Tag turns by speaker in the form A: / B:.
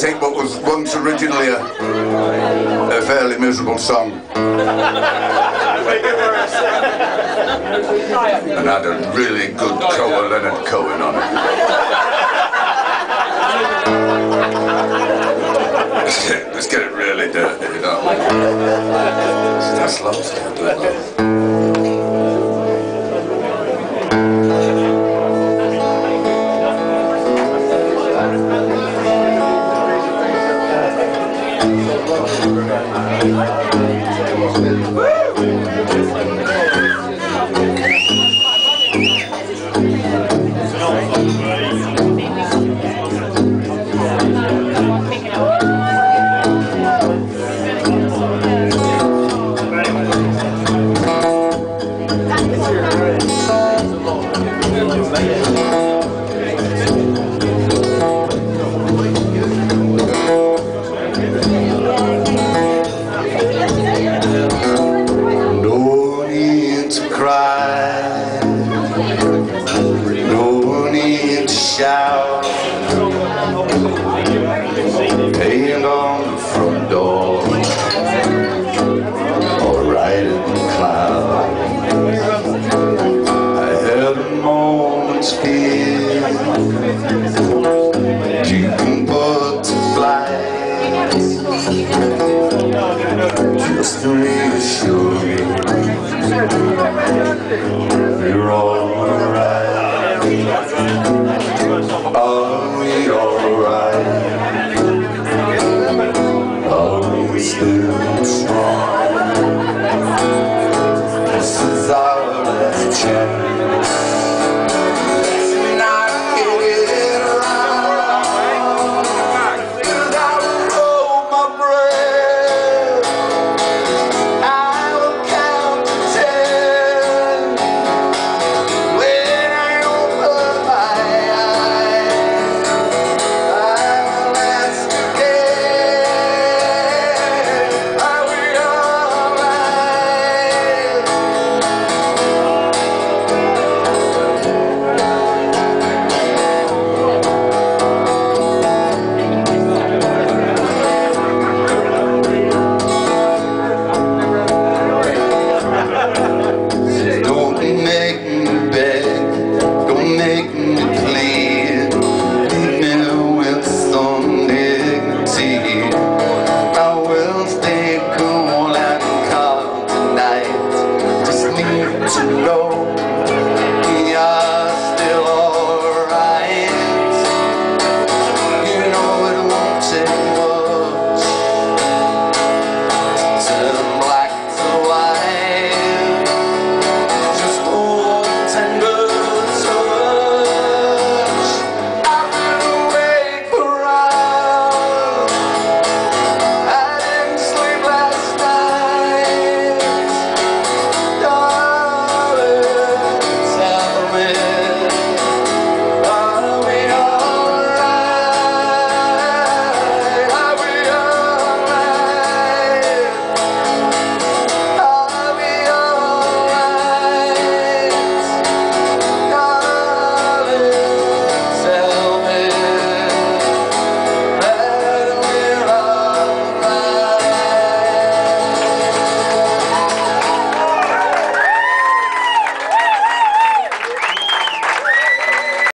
A: take what was once originally a, a fairly miserable song and had a really good cover Leonard Cohen on it. Let's get it really dirty, you know. That's loves. No You're alright. Are we alright? Are we still strong? This is our last chance. go.